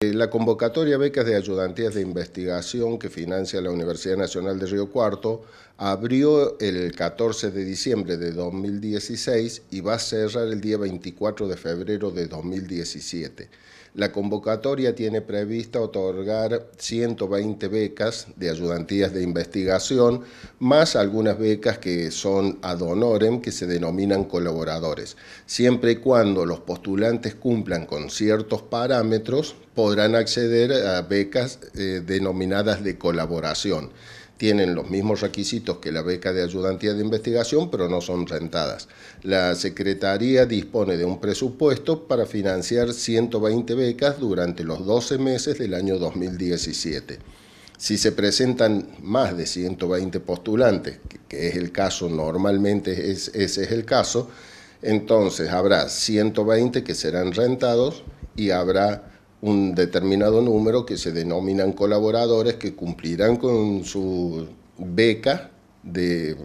Eh, la convocatoria becas de ayudantías de investigación que financia la Universidad Nacional de Río Cuarto abrió el 14 de diciembre de 2016 y va a cerrar el día 24 de febrero de 2017. La convocatoria tiene prevista otorgar 120 becas de ayudantías de investigación, más algunas becas que son ad honorem, que se denominan colaboradores, siempre y cuando los postulantes cumplan con ciertos parámetros podrán acceder a becas eh, denominadas de colaboración. Tienen los mismos requisitos que la beca de ayudantía de investigación, pero no son rentadas. La Secretaría dispone de un presupuesto para financiar 120 becas durante los 12 meses del año 2017. Si se presentan más de 120 postulantes, que es el caso, normalmente ese es el caso, entonces habrá 120 que serán rentados y habrá un determinado número que se denominan colaboradores que cumplirán con su beca de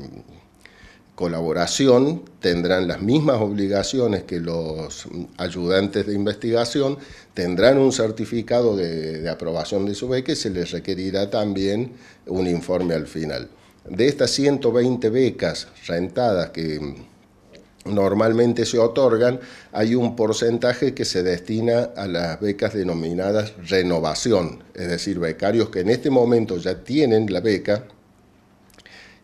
colaboración, tendrán las mismas obligaciones que los ayudantes de investigación, tendrán un certificado de, aprobación de su beca y se les requerirá también un informe al final. De estas 120 becas rentadas que normalmente se otorgan, hay un porcentaje que se destina a las becas denominadas renovación, es decir, becarios que en este momento ya tienen la beca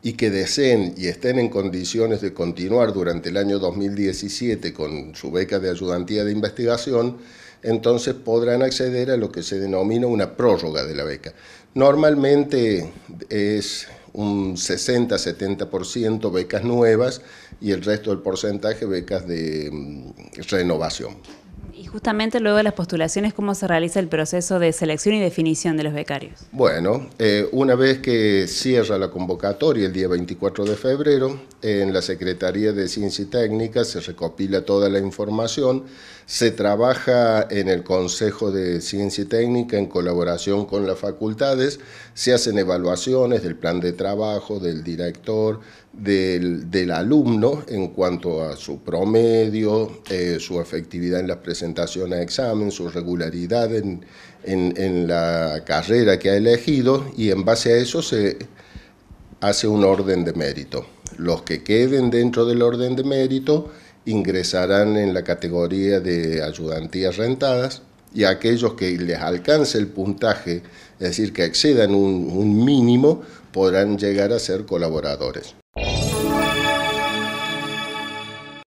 y que deseen y estén en condiciones de continuar durante el año 2017 con su beca de ayudantía de investigación, entonces podrán acceder a lo que se denomina una prórroga de la beca. Normalmente es un 60-70% becas nuevas y el resto del porcentaje becas de mm, renovación. Justamente luego de las postulaciones, ¿cómo se realiza el proceso de selección y definición de los becarios? Bueno, eh, una vez que cierra la convocatoria el día 24 de febrero, en la Secretaría de Ciencia y Técnica se recopila toda la información, se trabaja en el Consejo de Ciencia y Técnica en colaboración con las facultades, se hacen evaluaciones del plan de trabajo, del director, del, del alumno en cuanto a su promedio, eh, su efectividad en las presentaciones a examen, su regularidad en, en, la carrera que ha elegido y en base a eso se hace un orden de mérito. Los que queden dentro del orden de mérito ingresarán en la categoría de ayudantías rentadas y aquellos que les alcance el puntaje, es decir, que excedan un, un mínimo, podrán llegar a ser colaboradores.